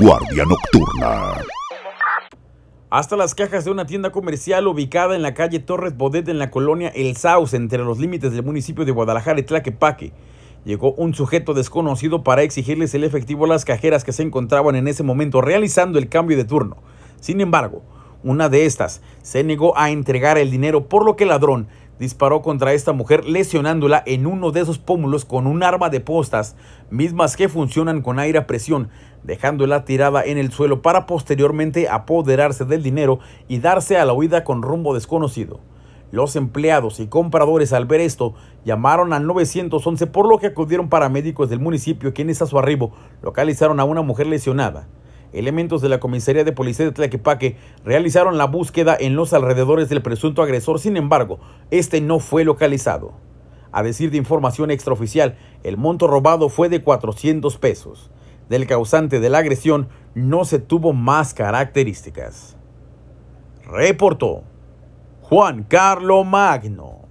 Guardia Nocturna. Hasta las cajas de una tienda comercial ubicada en la calle Torres Bodet en la colonia El Sauce, entre los límites del municipio de Guadalajara y Tlaquepaque. Llegó un sujeto desconocido para exigirles el efectivo a las cajeras que se encontraban en ese momento realizando el cambio de turno. Sin embargo, una de estas se negó a entregar el dinero, por lo que el ladrón disparó contra esta mujer lesionándola en uno de esos pómulos con un arma de postas, mismas que funcionan con aire a presión, dejándola tirada en el suelo para posteriormente apoderarse del dinero y darse a la huida con rumbo desconocido. Los empleados y compradores al ver esto llamaron al 911 por lo que acudieron paramédicos del municipio quienes a su arribo localizaron a una mujer lesionada. Elementos de la comisaría de policía de Tlaquepaque realizaron la búsqueda en los alrededores del presunto agresor, sin embargo, este no fue localizado. A decir de información extraoficial, el monto robado fue de 400 pesos. Del causante de la agresión no se tuvo más características. Reportó Juan Carlo Magno.